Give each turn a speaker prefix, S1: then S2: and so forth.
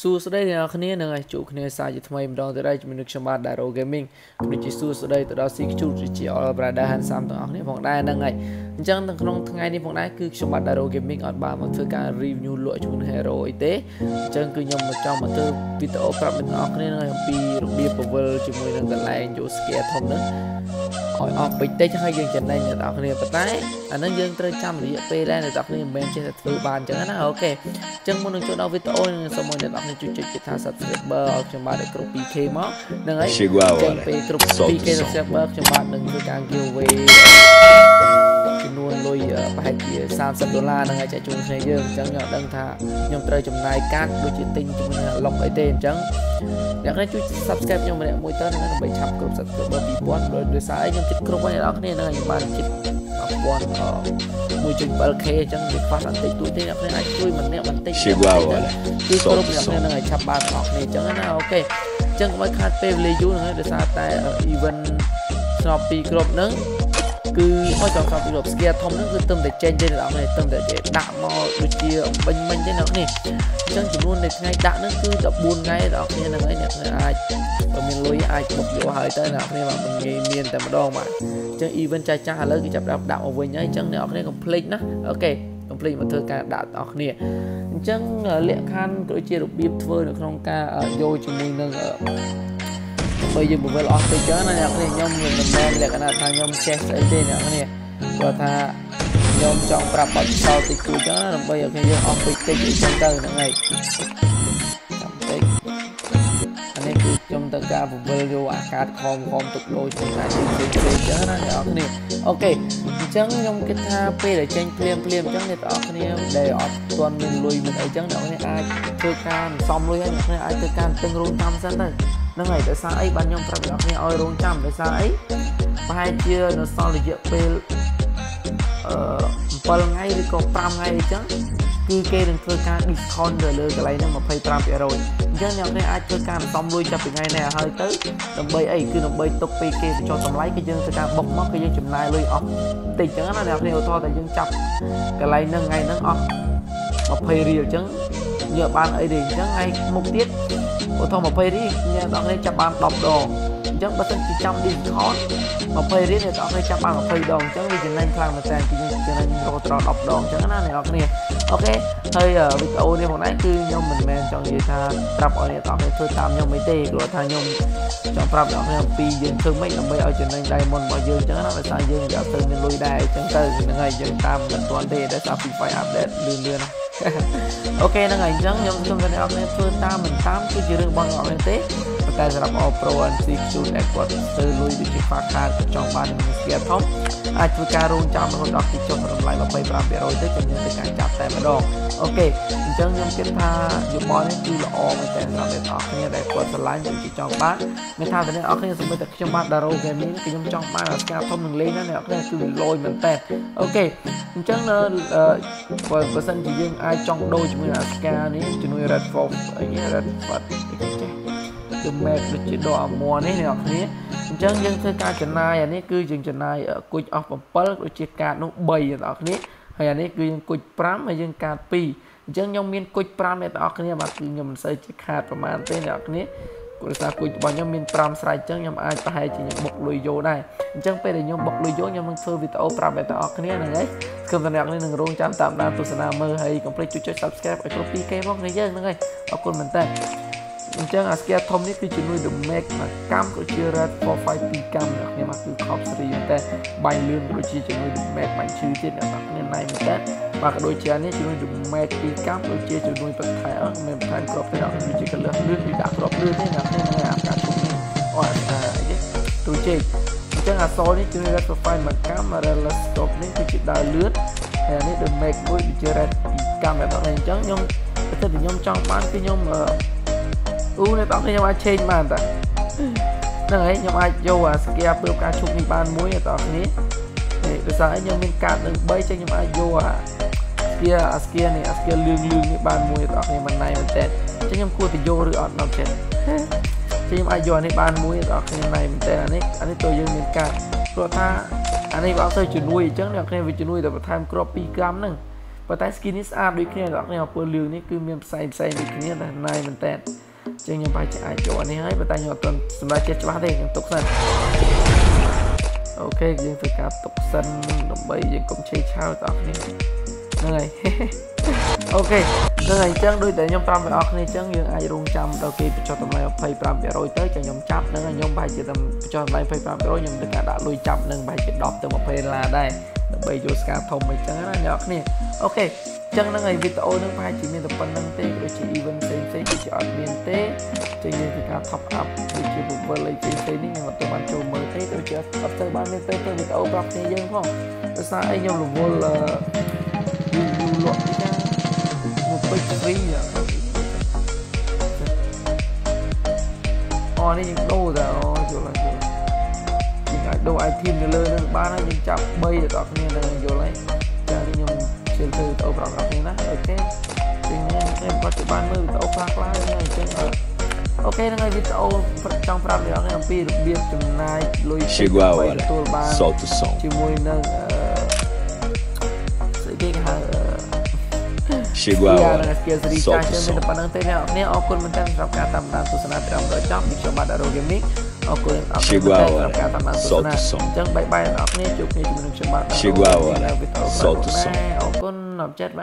S1: សួស្តីអ្នកនរគ្នានឹងឲ្យជួបគ្នាសាជាថ្មីម្ដងទៀតហើយជាមួយនឹងខ្ញុំបាទ Daro Gaming ខ្ញុំជាសួស្តីទៅដល់ CQ ជា All Brother Handsome ទាំងអស់គ្នាផងដែរហ្នឹងហើយអញ្ចឹងនៅក្នុងថ្ងៃនេះផងដែរគឺខ្ញុំបាទ Daro Gaming អត់បានមកធ្វើការ review លក់ជាមួយនឹង Hero អីទេអញ្ចឹងគឺខ្ញុំមកចង់មកធ្វើវីដេអូប្រាប់អ្នកនរគ្នានឹងអំពីរបៀបពវល់ជាមួយនឹងកន្លែងយក scare ធំហ្នឹង ឲ្យអស់ពេចតិចហើយយើងចំណេញអ្នកនរគ្នាប៉ុន្តែអានឹងយើងត្រូវចាំរយៈពេលដែរអ្នកនរគ្នាមិនមែនចេះតែធ្វើបានអញ្ចឹងណាអូខេអញ្ចឹងមុននឹងចូលដល់វីដេអូនឹងសូមឲ្យអ្នកនរគ្នាជួយចុចគេថា subscriber ឲ្យខ្ញុំបាទគ្រប់ 2k មកហ្នឹងហើយចេញពេលគ្រប់ 2k subscriber ខ្ញុំបាទនឹងធ្វើការ giveaway ចំនួនលុយប្រហែលជា30ដុល្លារហ្នឹងហើយចែកជូនគ្នាយើងអញ្ចឹងខ្ញុំដឹងថាខ្ញុំត្រូវចំណាយកាតដូចជាទិញជាមួយឡុកអីទេអញ្ចឹងអ្នកខ្លះជួយ subscribe ខ្ញុំម្នាក់មួយទៅហ្នឹងដើម្បីឆាប់គ្រប់ subscriber 2000ដោយសារអីខ្ញុំជិតគ្រប់ហើយអ្នកនរគ្នាហ្នឹងហើយខ្ញុំបានជិត1000 1.7k អញ្ចឹងវាខ្វះបន្តិចតួចទេអ្នកខ្លះអាចជួយម្នាក់បន្តិចគឺគ្រប់អ្នកហ្នឹងឲ្យឆាប់បានបងប្អូនអញ្ចឹងណាអូខេអញ្ចឹងកុំឲ្យខាតពេលវេលាយូរហ្នឹងដោយសារតែ event ស្របពីគ្រប់ហ្នឹង គឺមកចង់ស្បពីរក scale ធំហ្នឹងគឺទឹមតែចេញទេអ្នកនរទឹមតែដាក់មកដូចជាបិញមិញទេអ្នកនេះអញ្ចឹងចំនួននៃថ្ងៃដាក់ហ្នឹងគឺ14ថ្ងៃអ្នកគ្នាហ្នឹងហើយអ្នកអាចបើមានលុយអាចបុកយកហើយទៅអ្នកគ្នាបាទមិនងាយមានតែម្ដងបាទអញ្ចឹង event ចាស់ចាស់ឥឡូវគឺចាប់ដាក់ដាក់មកវិញហើយអញ្ចឹងអ្នកគ្នាកុំភ្លេចណាអូខេកុំភ្លេចមកធ្វើការដាក់បងប្អូនគ្នាអញ្ចឹងលក្ខខណ្ឌក៏ជារបៀបធ្វើនៅក្នុងការយកជាមួយនឹង បើយើងបង្វិលអស់ទៅចឹងណាអ្នកនេះខ្ញុំមិនមែនលក្ខណៈថាខ្ញុំចេះស្អីទេអ្នកនេះគាត់ថាខ្ញុំចង់ប្រាប់បទពិសោធន៍តិចតួចចឹងដើម្បីឲ្យខ្ញុំយើងអស់ពេកតិចអញ្ចឹងទៅហ្នឹងហើយចាំតិចអានេះគឺខ្ញុំទៅការបង្វិលយកអាកាសខំខំទុកលោជាមួយការជិះផ្សេងផ្សេងចឹងណាអ្នកនេះអូខេអញ្ចឹងខ្ញុំគិតថាពេលដែលចេញភ្លាមភ្លាមអញ្ចឹងអ្នកទាំងអស់គ្នាដែលអត់ទាន់មានលុយមានអីចឹងអ្នកនេះអាចធ្វើការសំលុយហើយអ្នកនេះអាចធ្វើការទិញរោងតាមសិនទៅ ហ្នឹងហើយដោយសារអីបានខ្ញុំប្រាប់អ្នកគ្នាឲ្យរងចាំដោយសារអីប្រហែលជានៅសល់រយៈពេលអឺ7ថ្ងៃឬក៏5ថ្ងៃអញ្ចឹងគឺគេនឹងធ្វើការ discount ទៅលើកន្លែងហ្នឹង25%អញ្ចឹងអ្នកនេះអាចធ្វើការសំលុយចាប់ពីថ្ងៃនេះឲ្យទៅដើម្បីអីគឺដើម្បីទុកពេលគេបញ្ចុះតម្លៃគឺយើងធ្វើការបុកមកគឺយើងចំណាយលុយអស់តិចអញ្ចឹងណាអ្នកនេះឧទាហរណ៍តែយើងចាប់កន្លែងហ្នឹងថ្ងៃហ្នឹងអស់20រៀលអញ្ចឹងយកបានអីទេអញ្ចឹងថ្ងៃមុខទៀត ឧទាហរណ៍20រៀលអ្នកនរគ្នាចាប់បាន10ដងអញ្ចឹងបើសិនជាចាំ discount 20រៀលអ្នកនរគ្នាចាប់បាន20ដងអញ្ចឹងវាចំណេញខ្លាំងមែនតើគឺចំណេញរកត្រ10ដងអញ្ចឹងណាអ្នកនរគ្នាអូខេហើយវីដេអូនេះមកដែរគឺខ្ញុំមិនមែនចង់និយាយថាប្រាប់ឲ្យអ្នកនរគ្នាធ្វើតាមខ្ញុំអីទេគ្រាន់ថាខ្ញុំចង់ប្រាប់អ្នកនរគ្នាអំពីយើងធ្វើម៉េចដើម្បីឲ្យចំណេញ diamond របស់យើងអញ្ចឹងណាដោយសារយើងយកទៅមានលុយដែរអញ្ចឹងទៅហ្នឹងហើយយើងតាមមិនទាន់ទេដោយសារ Free Fire update លឿនលឿនណា អូខេហ្នឹងហើយអញ្ចឹងខ្ញុំខ្ញុំអ្នកនរគ្នាធ្វើតាមមិនតាមគឺជារឿងរបស់អ្នកនរគ្នាទេប៉ុន្តែសម្រាប់ All Pro and CQ ដែលគាត់ទៅលុយដូចជា Fast Card ចង់បាននឹងស្គាល់ធំអាចធ្វើការរងចាំរហូតដល់ទីចុះតម្លៃ25%ទៅខ្ញុំធ្វើការចាប់តែម្ដងអូខេអញ្ចឹងខ្ញុំគិតថាយោបល់នេះគឺល្អមែនតើសម្រាប់អ្នកនរគ្នាដែលគាត់ឆ្លាញ់ដូចជាចង់បានមានថាអ្នកនរគ្នាសម្បីតែខ្ញុំបាន Daro Gaming គឺខ្ញុំចង់បានស្កាធំនឹងលេងណាអ្នកនរគ្នាគឺវាលយមែនតើអូខេអញ្ចឹងនៅបើសិនជាយើងអាចចង់ដូរជាមួយអាស្កានេះជំនួយ Red Fox អី Red Fox អីចេះ គឺ map ដូចជាដកអាមួនេះអ្នកគ្នាអញ្ចឹងយើងធ្វើការចំណាយអានេះគឺយើងចំណាយគុជអស់7ដូចជាកាតនោះ3អ្នកគ្នាហើយអានេះគឺយើងគុជ5ហើយយើងកាត2អញ្ចឹងខ្ញុំមានគុជ5អ្នកទាំងអស់គ្នាបាទគឺខ្ញុំមិនសូវជាខាតប្រហែលទេអ្នកគ្នាព្រោះសារគុជរបស់ខ្ញុំមាន5ស្រេចអញ្ចឹងខ្ញុំអាចប្រហែលជាខ្ញុំបុកលុយយកដែរអញ្ចឹងពេលដែលខ្ញុំបុកលុយយកខ្ញុំនឹងធ្វើវីដេអូប្រាប់អ្នកទាំងអស់គ្នាហ្នឹងហើយគឺតែអ្នកនេះនឹងរងចាំតាមដានទស្សនាមើលហើយកុំភ្លេចចុច Subscribe ឲ្យគ្រប់ 2K ផងគ្នាយើងហ្នឹងហើយអរគុណមែនតើ អញ្ចឹងអាស្គាធំនេះគឺជំនួយ The Make មួយកម្មក៏ជា Red 452កម្មអ្នកគ្នាមកគឺ Top 3តែបាញ់លឿនដូចជាជំនួយ The Make បាញ់ឈឺទៀតអ្នកនរគ្នាណៃមែនតើបាទក៏ដូចជានេះជំនួយ The Make 2កម្មដូចជាជំនួយបន្ថែមមានបន្ថែមក្របទៅដល់ដូចជាកលឹះលឿនពីដាក់ក្របលឿនទេអ្នកគ្នានឹងអាការជុំនេះអូអាអីទេទូជេអញ្ចឹងអសរនេះជំនួយ Red Profile មួយកម្ម Red Stop នេះគឺជាដើរលឿនហើយនេះ The Make មួយដូចជា Red 2កម្មបែបនេះអញ្ចឹងខ្ញុំទៅទៅខ្ញុំចង់បានគឺខ្ញុំ អូអ្នកបងខ្ញុំអាចឆេងបានតាហ្នឹងហើយខ្ញុំអាចយកអាស្គាពើការឈប់នេះបានមួយអ្នកបងគ្នានេះដោយសារខ្ញុំមានកាតនឹង3ចឹងខ្ញុំអាចយកអាស្គាអាស្គានេះអាស្គាលឿងលឿងនេះបានមួយអ្នកបងគ្នាមិនណៃមែនតើចឹងខ្ញុំគួរទៅយកឬអត់ដល់ចិត្តចឹងខ្ញុំអាចយកអានេះបានមួយអ្នកបងគ្នាណៃមែនតើអានេះអានេះតើយើងមានកាតព្រោះថាអានេះបើទៅជំនួយអញ្ចឹងអ្នកគ្នាវាជំនួយតែបន្ថែមក្រប2ក្រាមហ្នឹងប៉ុន្តែ skin នេះស្អាតដូចគ្នាបងប្អូនអំពើលឿងនេះគឺមានផ្សែងផ្សេងដូចគ្នាតែណៃមែនតើ ចឹងខ្ញុំប្រហែលជាអាចយកអានេះហើយប៉ុន្តែខ្ញុំអត់ទាន់សម្រេចចិត្តច្បាស់ទេខ្ញុំទុកសិន okay យើងធ្វើការទុកសិនដើម្បីយើងកុំឆេះឆាវបងប្អូនហ្នឹងហើយ okay ហ្នឹងហើយអញ្ចឹងដូចតែខ្ញុំប្រាប់បងប្អូនគ្នាអញ្ចឹងយើងអាចរងចាំដល់គេបញ្ចុះតម្លៃ25%ទៅចាខ្ញុំចាប់ហ្នឹងខ្ញុំប្រហែលជាតែបញ្ចុះតម្លៃ25%ខ្ញុំទៅការដាក់លុយចាប់ហ្នឹងប្រហែលជា10ទៅ20ដុល្លារដែរ ដើម្បីយកស្ដាធំអញ្ចឹងណាអ្នកនរគ្នា okayចឹងហ្នឹងហើយវីដេអូហ្នឹងប្រហែលជាមានតែប៉ុណ្្នឹងទេដូចជា event ផ្សេងផ្សេងគឺជាអត់មានទេចឹងយើងធ្វើការ top up ដូចជា Google អីផ្សេងផ្សេងនេះខ្ញុំអត់ទៅបានចូលមើលទេដូចជាអត់ទៅបានមានពេលទៅវីដេអូប្រាប់គ្នាយើងផងដោយសារអីខ្ញុំរវល់យូរយូរលក់នេះណាមកពេច free អូនេះយើងដូរតែអូ ដូរ item នៅលើនឹងបានហើយយើងចាប់3ទៅដល់គ្នានឹងយល់ហើយចានេះខ្ញុំជឿទៅទៅប្រាប់ដល់គ្នាណាអូខេជាងនេះខ្ញុំបច្ចុប្បន្នមើលវីដេអូខ្លះខ្លះហ្នឹងអញ្ចឹងអូខេហ្នឹងហើយវីដេអូចង់ប្រាប់អ្នកអំពីរបៀបចំណាយលុយ
S2: Chegou a hora.
S1: ទទួលបាន
S2: Solta o som.
S1: ជាមួយនឹងអឺស្អីគេគេហៅ
S2: Chegou a
S1: យ៉ាង
S2: hora.
S1: ស្គីលសេរីចា
S2: Solta
S1: ចឹ
S2: o
S1: ងមានតែ
S2: som.
S1: ប៉ុណ្្នឹងទេអ្នកនរអរគុណមែនទែនសម្រាប់ការតាមដានទស្សនាត្រឹមដល់ចប់ពីខ្ញុំបាទដារ៉ូហ្គេមីង អរគុណអរគុណ
S2: Chegou a
S1: សម្រាប់
S2: hora.
S1: ការតាមដានទស្សនា
S2: Solta o som.
S1: អញ្ចឹងបាយបាយអ្នកនរគ្នាជួបគ្នាជាមួយនឹងខ្ញុំបាទ
S2: Chegou a hora. Solta o som.
S1: អរគុណអបចិត្តបាទ